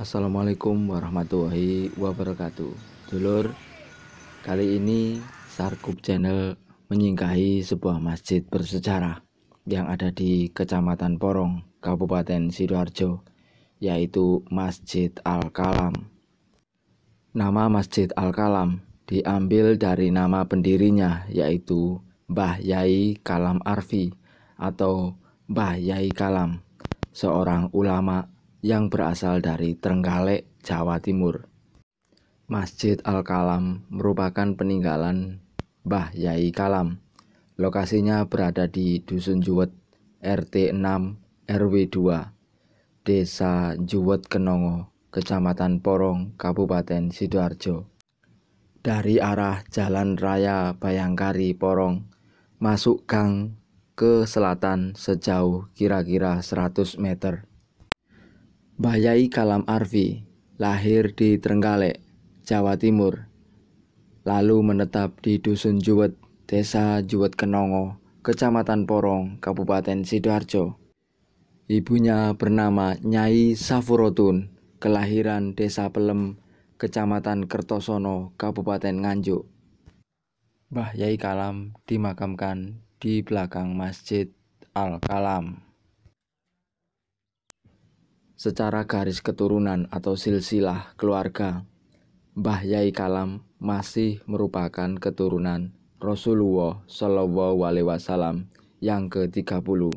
Assalamualaikum warahmatullahi wabarakatuh Dulur, kali ini Sarkup Channel menyingkahi sebuah masjid bersejarah yang ada di Kecamatan Porong, Kabupaten Sidoarjo, yaitu Masjid Al-Kalam. Nama Masjid Al-Kalam diambil dari nama pendirinya yaitu Mbah Yai Kalam Arfi atau Mbah Yai Kalam, seorang ulama yang berasal dari Trenggalek, Jawa Timur. Masjid Al-Kalam merupakan peninggalan Mbah Yai Kalam. Lokasinya berada di Dusun Juwet, RT 6, RW 2, Desa Juwet Kenongo, Kecamatan Porong, Kabupaten Sidoarjo. Dari arah Jalan Raya Bayangkari Porong, masuk gang ke selatan sejauh kira-kira 100 meter. Bayai Kalam Arfi lahir di Trenggalek, Jawa Timur, lalu menetap di Dusun Juwet, Desa Juwet Kenongo, Kecamatan Porong, Kabupaten Sidoarjo. Ibunya bernama Nyai Safurotun, kelahiran Desa Pelem, Kecamatan Kertosono, Kabupaten Nganjuk. Mbah Yai Kalam dimakamkan di belakang Masjid Al-Kalam. Secara garis keturunan atau silsilah keluarga, Mbah Yai Kalam masih merupakan keturunan Rasulullah Shallallahu Alaihi Wasallam yang ke-30.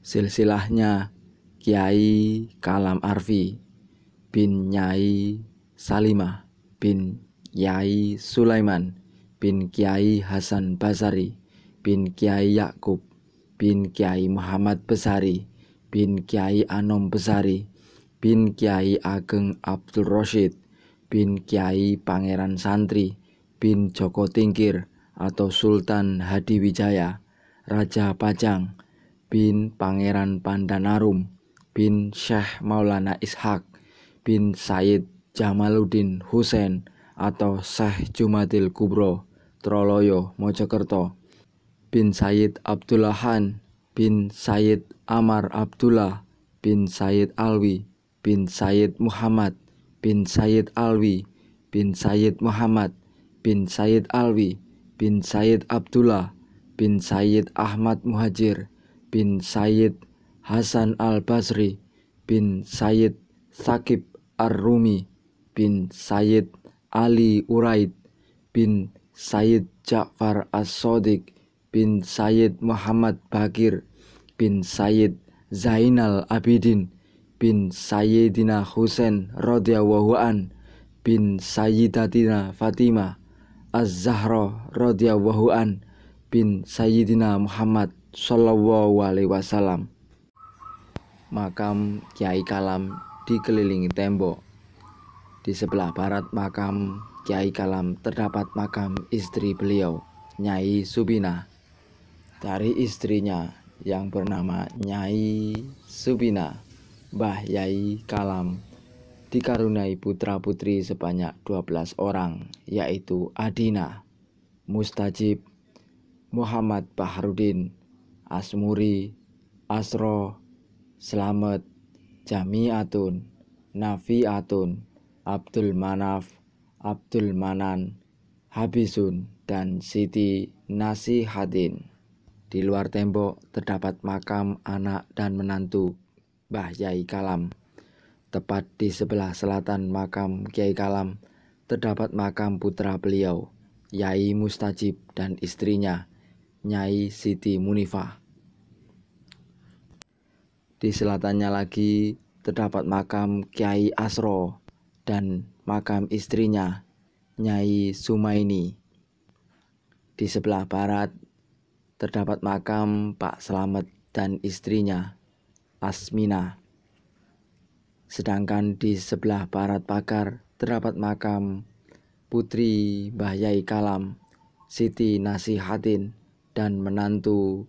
Silsilahnya Kiai Kalam Arfi bin Nyai Salimah bin Yai Sulaiman bin Kiai Hasan Basari bin Kiai Yakub bin Kiai Muhammad Besari bin Kiai Anom Besari, bin Kiai Ageng Abdul Roshid, bin Kiai Pangeran Santri, bin Joko Tingkir atau Sultan Hadiwijaya, Raja Pajang, bin Pangeran Pandanarum, bin Syekh Maulana Ishak, bin Said Jamaluddin Hussein atau Syekh Jumadil Kubro, Troloyo, Mojokerto, bin Said Abdullahan, bin Said Amar Abdullah bin Said Alwi bin Said Muhammad bin Said Alwi bin Said Muhammad bin Said Alwi bin Said Abdullah bin Said Ahmad Muhajir bin Said Hasan Al-Basri bin Said Sakib Ar-Rumi bin Said Ali Uraid bin Said Ja'far As-Sodiq bin Said Muhammad Bakir bin Sayyid Zainal Abidin bin Sayyidina Husain radhiyallahu an bin Sayyidatina Fatimah Az-Zahra radhiyallahu an bin Sayyidina Muhammad sallallahu alaihi wasallam. Makam Kiai Kalam dikelilingi tembok. Di sebelah barat makam Kiai Kalam terdapat makam istri beliau, Nyai Subina. Dari istrinya yang bernama Nyai Subina, Mbah Yai Kalam, dikaruniai putra-putri sebanyak 12 orang, yaitu Adina, Mustajib, Muhammad Baharudin, Asmuri, Asro, Slamet, Jamiatun, Nafiatun, Abdul Manaf, Abdul Manan, Habisun, dan Siti Nasihadin. Di luar tembok terdapat makam anak dan menantu Mbah Yai Kalam. Tepat di sebelah selatan makam Kiai Kalam terdapat makam putra beliau, Yai Mustajib dan istrinya, Nyai Siti Munifah. Di selatannya lagi terdapat makam Kiai Asro dan makam istrinya, Nyai Sumaini. Di sebelah barat terdapat makam Pak Selamet dan istrinya, Asmina. Sedangkan di sebelah barat pagar terdapat makam Putri Mbah Yai Kalam, Siti Nasihatin, dan menantu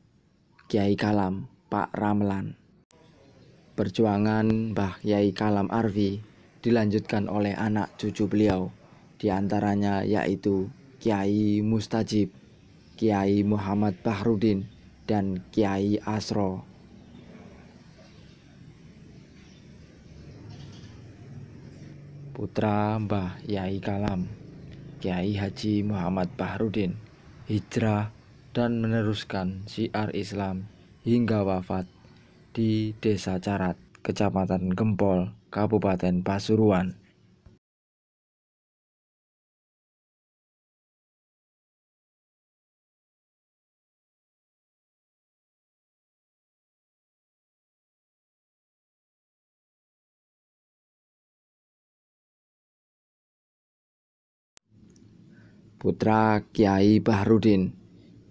Kiai Kalam, Pak Ramlan. Perjuangan Mbah Yai Kalam Arfi dilanjutkan oleh anak cucu beliau, di antaranya yaitu Kiai Mustajib, Kiai Muhammad Bahrudin, dan Kiai Asro. putra Mbah Yai Kalam, Kiai Haji Muhammad Bahrudin, hijrah dan meneruskan syiar Islam hingga wafat di Desa Carat, Kecamatan Gempol, Kabupaten Pasuruan. Putra Kiai Bahrudin,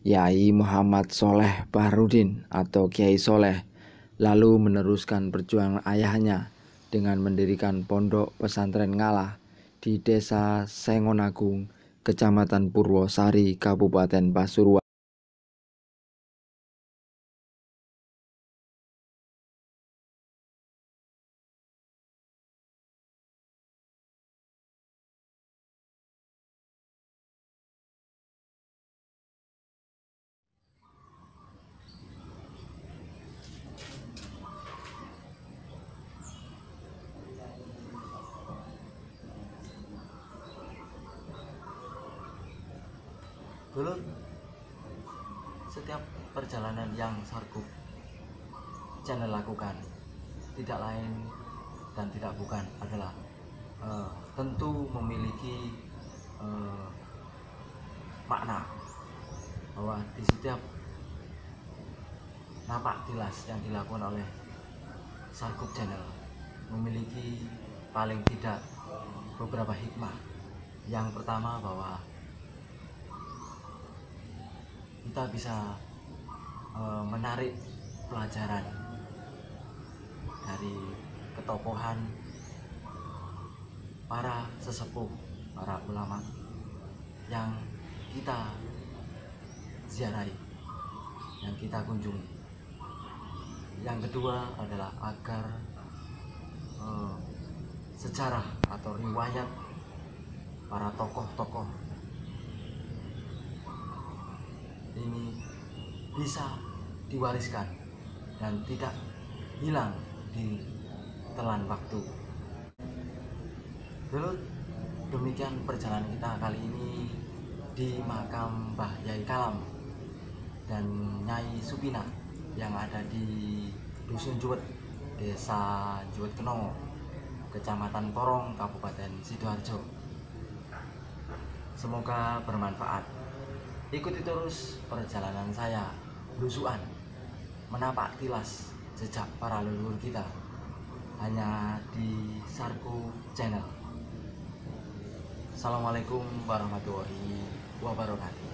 Yai Muhammad Soleh Bahrudin atau Kiai Soleh, lalu meneruskan perjuangan ayahnya dengan mendirikan pondok pesantren Ngalah di Desa Sengonagung, Kecamatan Purwosari, Kabupaten Pasuruan. Dulu setiap perjalanan yang Sarkup channel lakukan tidak lain dan tidak bukan adalah uh, tentu memiliki uh, makna bahwa di setiap napak tilas yang dilakukan oleh Sarkup Channel memiliki paling tidak beberapa hikmah. Yang pertama bahwa kita bisa e, menarik pelajaran dari ketokohan para sesepuh, para ulama yang kita ziarahi, yang kita kunjungi. Yang kedua adalah agar e, sejarah atau riwayat para tokoh-tokoh ini bisa diwariskan dan tidak hilang di telan waktu. Dulu demikian perjalanan kita kali ini di makam Mbah Yai Kalam dan Nyai Supina yang ada di Dusun Juwet, Desa Juwet Kenongo, Kecamatan Porong, Kabupaten Sidoarjo. Semoga bermanfaat. Ikuti terus perjalanan saya belusuan menapak tilas jejak para leluhur kita hanya di Sarku Channel. Assalamualaikum warahmatullahi wabarakatuh.